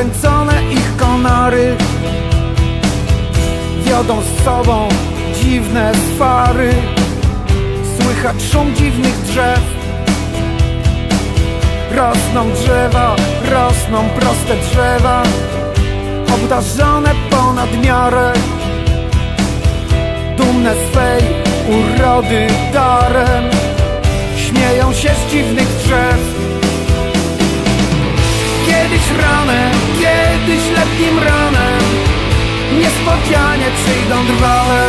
Nakręcone ich konary. Wiodą z sobą dziwne swary. Słychać szum dziwnych drzew. Rosną drzewa, rosną proste drzewa. Obdarzone ponad miarę. Dumne swej urody darem letnim ranem Niespodzianie przyjdą drwale.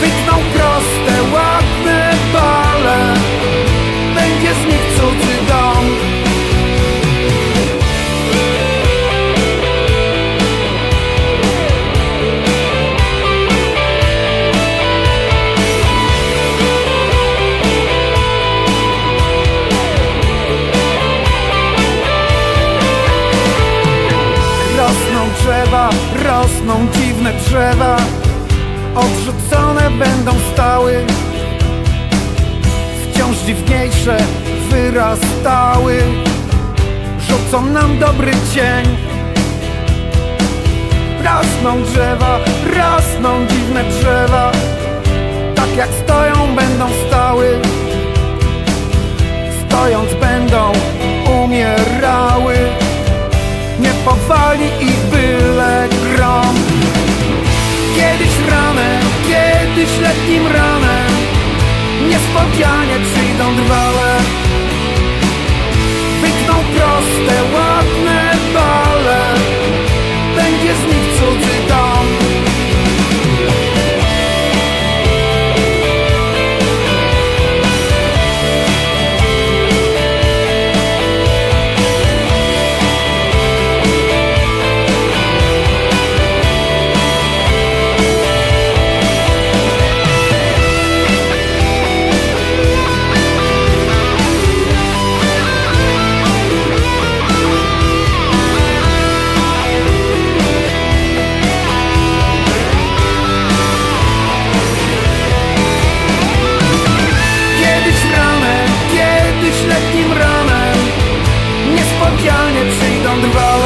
Wytną rosną dziwne drzewa. Odrzucone będą stały. Wciąż dziwniejsze wyrastały. Rzucą nam dobry cień Rosną drzewa, rosną dziwne drzewa. Tak jak stoją będą stały. Stojąc będą umierały. Nie powali ich ranem, kiedyś letnim ranem Niespodzianie przyjdą drwale on the road.